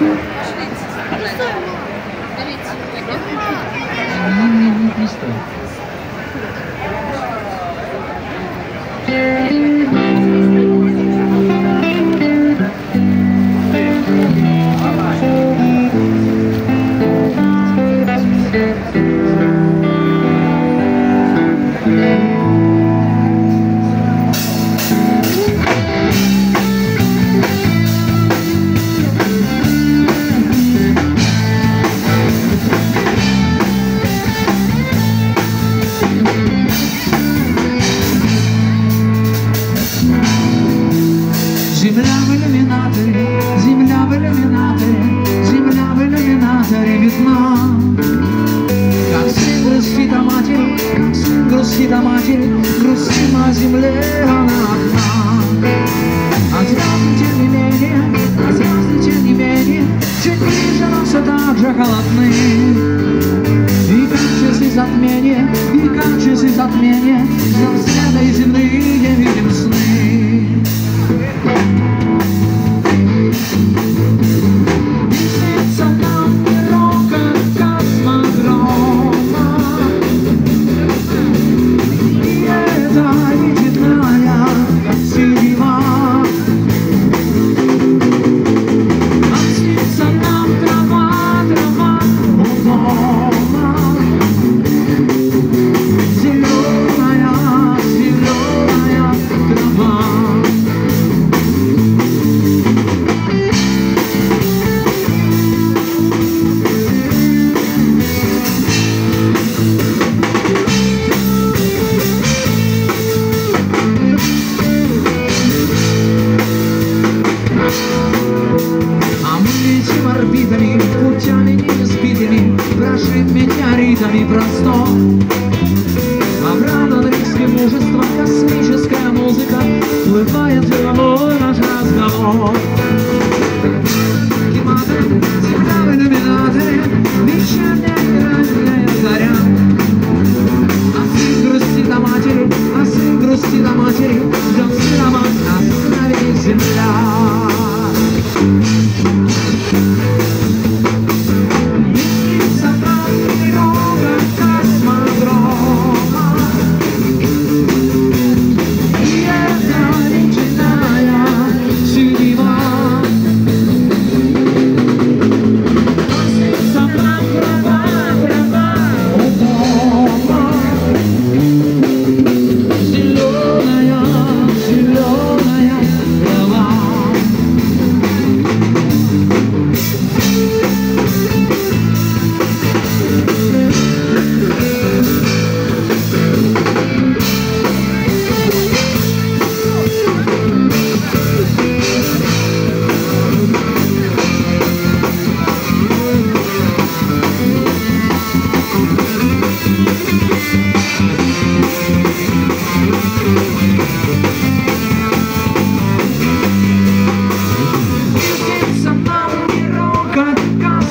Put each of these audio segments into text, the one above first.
Nevíc. Nevíc. Nevíc. Nevíc. Nevíc. Nevíc. Nevíc. Nevíc. О земле она одна. А звезды, тем не менее, а звезды, тем не менее, чуть ближе, но все так же холодны. И как часы затмения, и как часы затмения, орбитами, путями неизбитыми, Прошим метеоритами простор.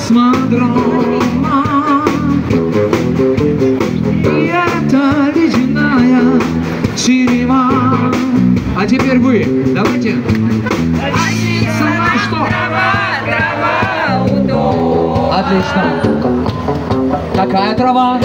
Космодрома. И это ледяная синева. А теперь вы, давайте. Что? Отлично. Какая трава?